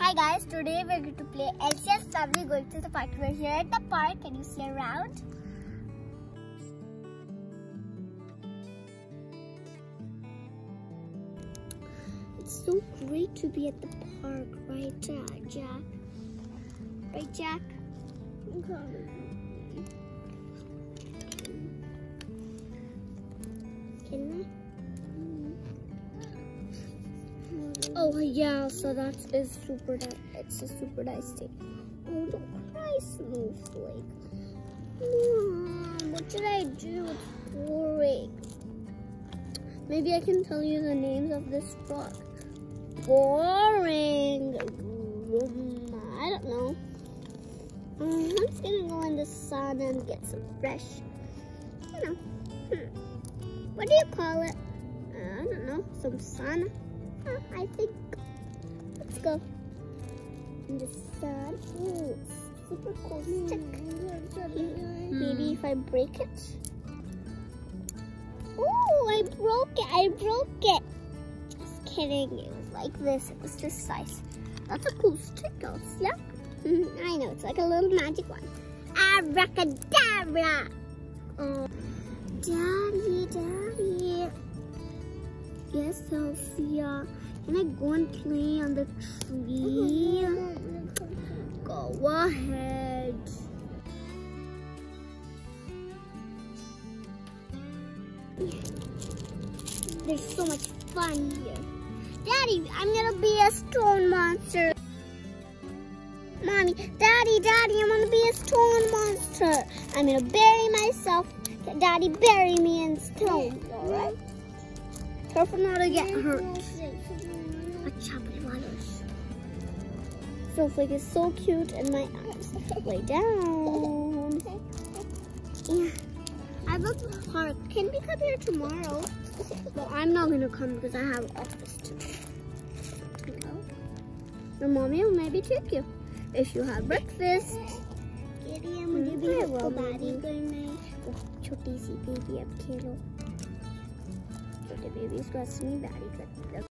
Hi guys, today we're going to play Elsie's family going to the park. We're here at the park. Can you see around? It's so great to be at the park, right? Jack? Right, Jack? Oh yeah, so that is super. It's a super nice day. Oh, don't cry, Snowflake. Mom, what should I do? It's boring. Maybe I can tell you the names of this book. Boring. I don't know. Um, I'm just gonna go in the sun and get some fresh, you know, hmm. what do you call it? I don't know, some sun. I think. Let's go. In the sun. Ooh, super cool stick. Maybe if I break it. Oh, I broke it. I broke it. Just kidding. It was like this. It was this size. That's a cool stick, yeah? I know. It's like a little magic one. Abracadabra. Oh. Daddy. Yes, Sophia. Can I go and play on the tree? Go ahead. There's so much fun here. Daddy, I'm gonna be a stone monster. Mommy, Daddy, Daddy, I'm gonna be a stone monster. I'm gonna bury myself. Daddy, bury me in stone, alright? Careful not to get hurt. Snowflake is so cute in my arms. Lay down. Yeah. I love the park. Can we come here tomorrow? Well, I'm not going to come because I have office today. Your mommy will maybe take you if you have breakfast. मुझे भी छोटी सी baby अब खेलो छोटे baby को असली बैरी कर